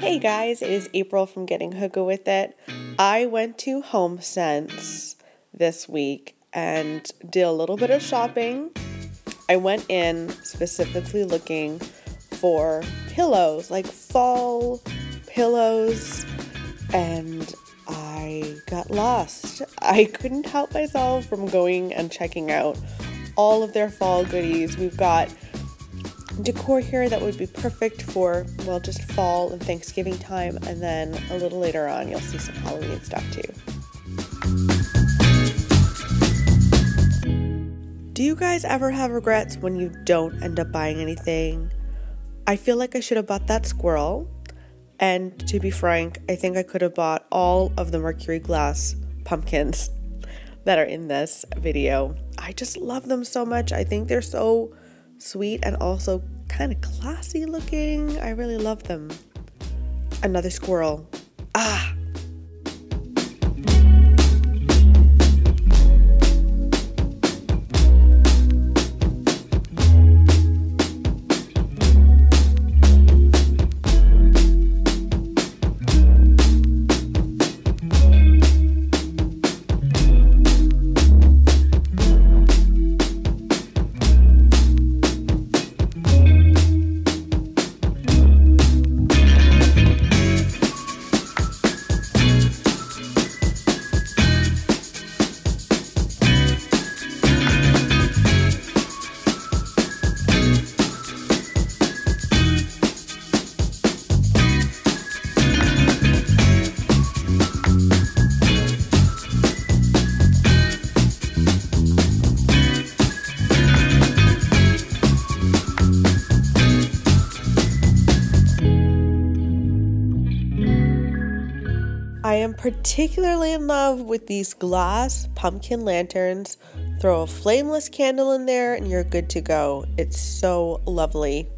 Hey guys, it is April from Getting Hookah with It. I went to HomeSense this week and did a little bit of shopping. I went in specifically looking for pillows, like fall pillows, and I got lost. I couldn't help myself from going and checking out all of their fall goodies. We've got decor here that would be perfect for, well, just fall and Thanksgiving time. And then a little later on, you'll see some Halloween stuff too. Do you guys ever have regrets when you don't end up buying anything? I feel like I should have bought that squirrel. And to be frank, I think I could have bought all of the mercury glass pumpkins that are in this video. I just love them so much. I think they're so sweet and also kind of classy looking. I really love them. Another squirrel. Ah! Particularly in love with these glass pumpkin lanterns. Throw a flameless candle in there and you're good to go. It's so lovely.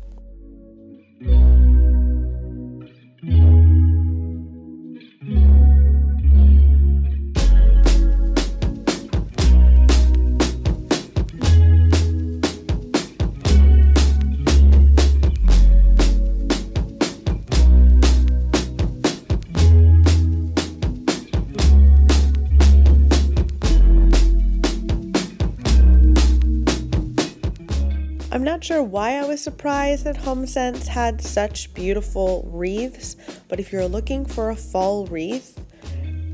Sure why I was surprised that HomeSense had such beautiful wreaths, but if you're looking for a fall wreath,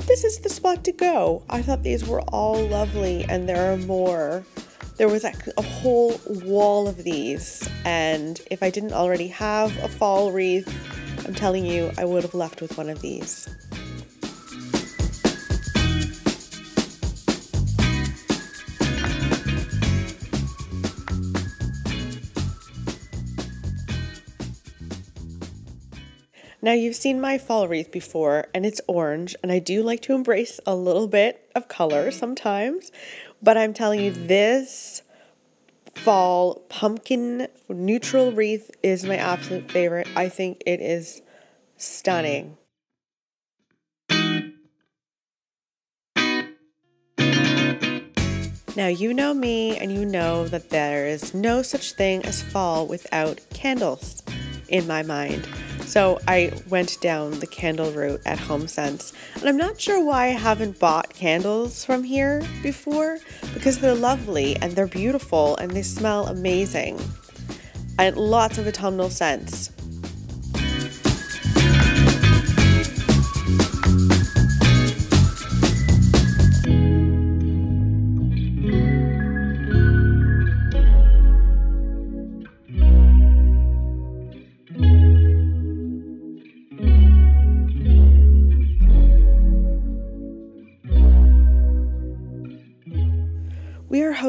this is the spot to go. I thought these were all lovely, and there are more. There was a whole wall of these, and if I didn't already have a fall wreath, I'm telling you, I would have left with one of these. Now, you've seen my fall wreath before, and it's orange, and I do like to embrace a little bit of color mm. sometimes, but I'm telling you, mm. this fall pumpkin neutral wreath is my absolute favorite. I think it is stunning. Mm. Now, you know me, and you know that there is no such thing as fall without candles in my mind. So I went down the candle route at HomeSense, and I'm not sure why I haven't bought candles from here before because they're lovely and they're beautiful and they smell amazing. And lots of autumnal scents.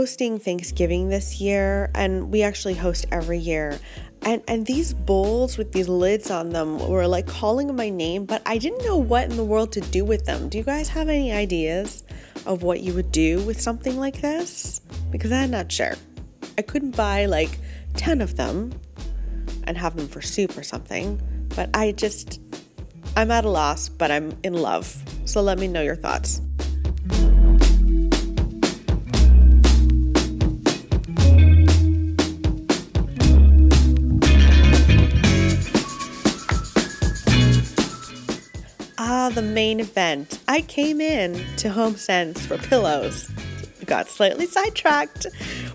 Hosting Thanksgiving this year, and we actually host every year. And and these bowls with these lids on them were like calling my name, but I didn't know what in the world to do with them. Do you guys have any ideas of what you would do with something like this? Because I'm not sure. I couldn't buy like 10 of them and have them for soup or something, but I just I'm at a loss, but I'm in love. So let me know your thoughts. Main event. I came in to HomeSense for pillows. Got slightly sidetracked,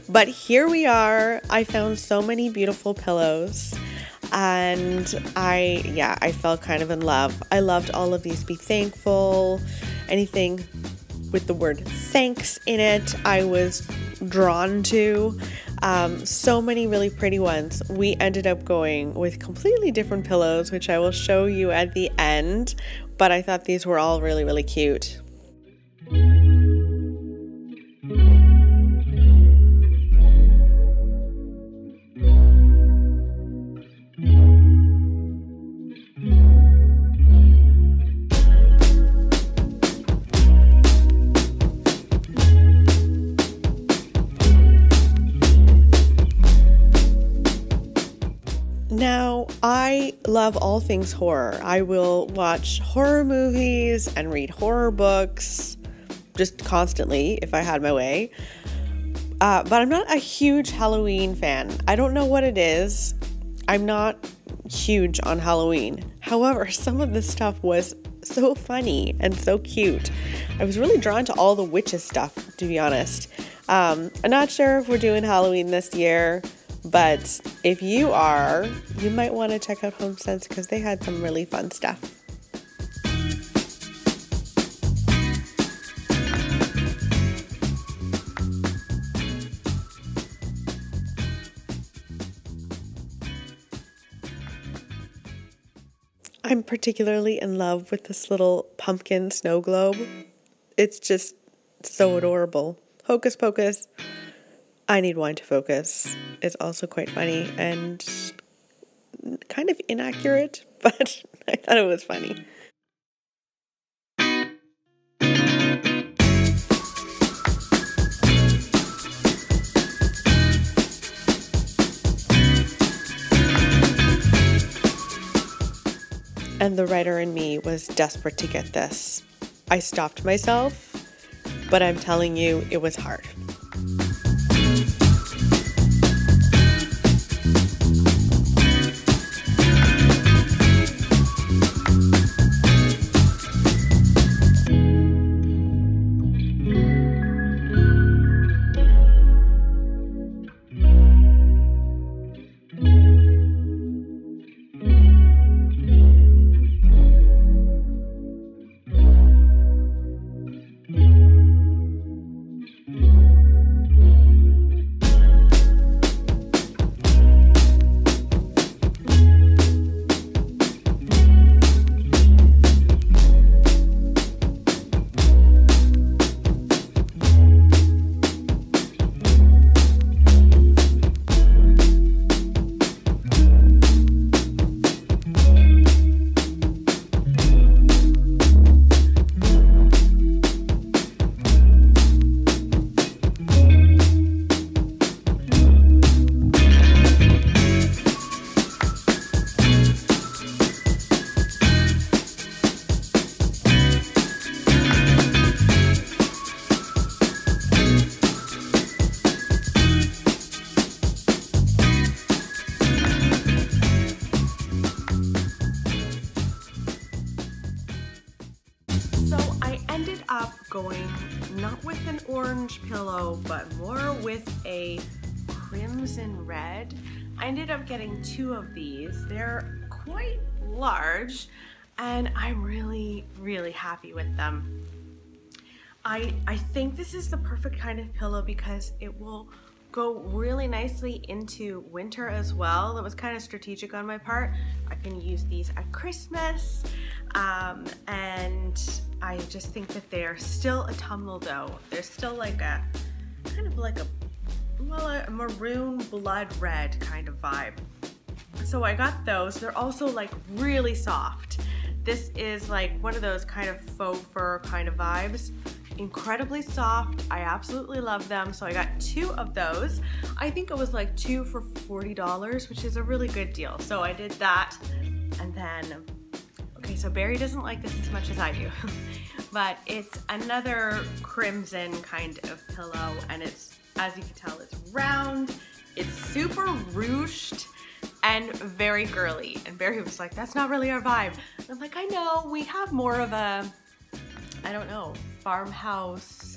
but here we are. I found so many beautiful pillows and I yeah, I fell kind of in love. I loved all of these be thankful, anything with the word thanks in it. I was drawn to um, so many really pretty ones. We ended up going with completely different pillows, which I will show you at the end, but I thought these were all really, really cute. I love all things horror. I will watch horror movies and read horror books just constantly if I had my way. Uh, but I'm not a huge Halloween fan. I don't know what it is. I'm not huge on Halloween. However, some of this stuff was so funny and so cute. I was really drawn to all the witches stuff, to be honest. Um, I'm not sure if we're doing Halloween this year. But if you are, you might want to check out HomeSense because they had some really fun stuff. I'm particularly in love with this little pumpkin snow globe. It's just so adorable. Hocus Pocus. I Need Wine to Focus is also quite funny and kind of inaccurate, but I thought it was funny. And the writer in me was desperate to get this. I stopped myself, but I'm telling you, it was hard. Crimson red. I ended up getting two of these. They're quite large and I'm really, really happy with them. I, I think this is the perfect kind of pillow because it will go really nicely into winter as well. That was kind of strategic on my part. I can use these at Christmas um, and I just think that they're still a tumble dough. They're still like a, kind of like a, well, a maroon blood red kind of vibe. So I got those. They're also like really soft. This is like one of those kind of faux fur kind of vibes incredibly soft. I absolutely love them. So I got two of those. I think it was like two for $40, which is a really good deal. So I did that. And then, okay, so Barry doesn't like this as much as I do, but it's another crimson kind of pillow. And it's, as you can tell, it's round, it's super ruched, and very girly. And Barry was like, that's not really our vibe. And I'm like, I know, we have more of a, I don't know, farmhouse,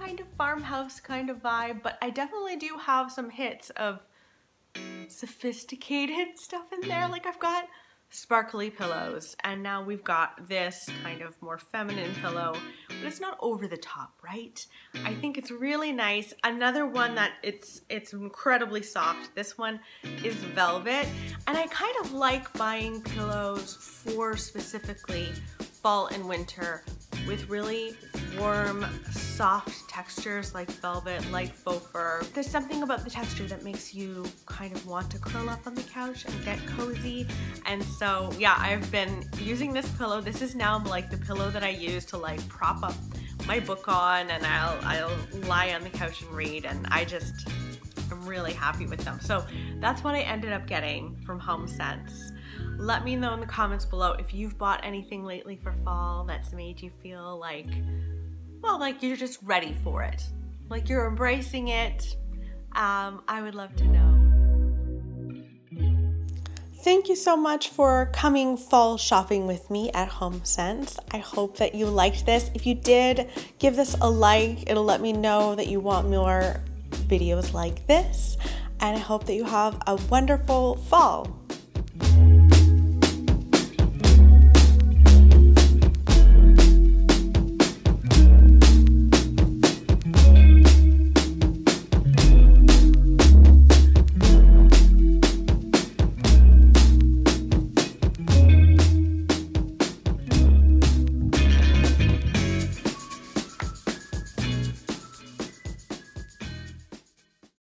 kind of farmhouse kind of vibe, but I definitely do have some hits of sophisticated stuff in there. Mm-hmm. Like I've got sparkly pillows and now we've got this kind of more feminine pillow but it's not over the top right? I think it's really nice. Another one that it's it's incredibly soft. This one is velvet and I kind of like buying pillows for specifically fall and winter with really warm, soft textures like velvet, like faux fur. There's something about the texture that makes you kind of want to curl up on the couch and get cozy. And so, yeah, I've been using this pillow. This is now like the pillow that I use to like prop up my book on and I'll, I'll lie on the couch and read and I just, I'm really happy with them. So that's what I ended up getting from Home HomeSense. Let me know in the comments below if you've bought anything lately for fall that's made you feel like, well, like you're just ready for it. Like you're embracing it. Um, I would love to know. Thank you so much for coming fall shopping with me at HomeSense. I hope that you liked this. If you did, give this a like. It'll let me know that you want more videos like this. And I hope that you have a wonderful fall.